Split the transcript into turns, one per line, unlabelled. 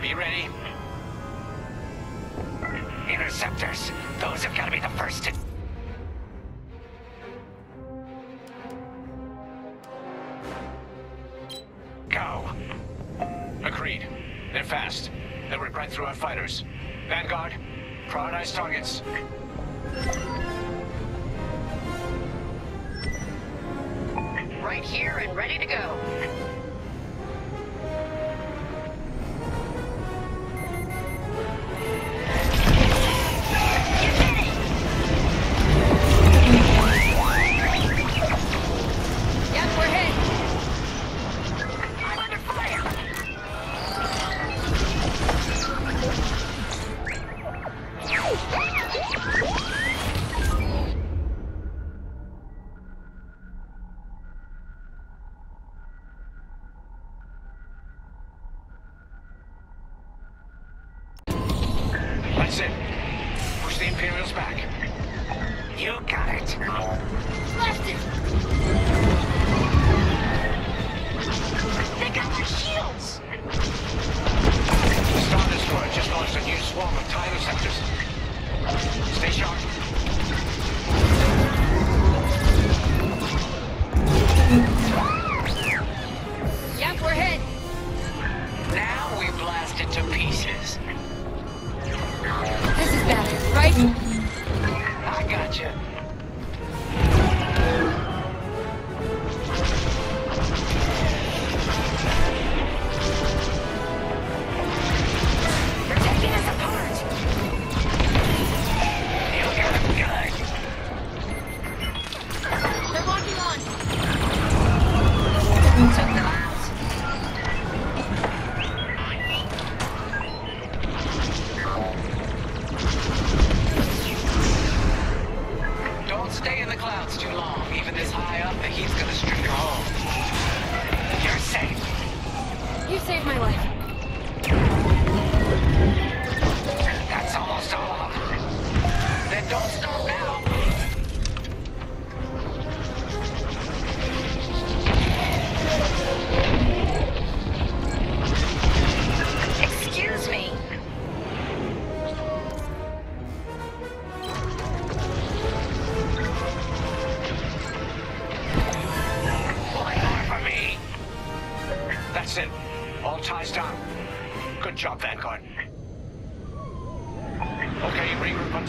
Be ready. Interceptors. Those have got to be the first to... Go. Agreed. They're fast. They'll rip right through our fighters. Vanguard, prioritize targets.
Right here and ready to go.
It. Push the Imperials back. You got it. Blast it!
They got my shields!
Star Destroyer just launched a new swarm of TIE receptors. Stay sharp.
Yep, we're hit.
Now we blast it to pieces. This
is bad, right?
stay in the clouds too long. Even this high up, the heat's gonna strip your hull. You're safe.
You saved my life.
That's almost all. Then don't stop.
ties down. Good job, Vanguard. Okay, regroup on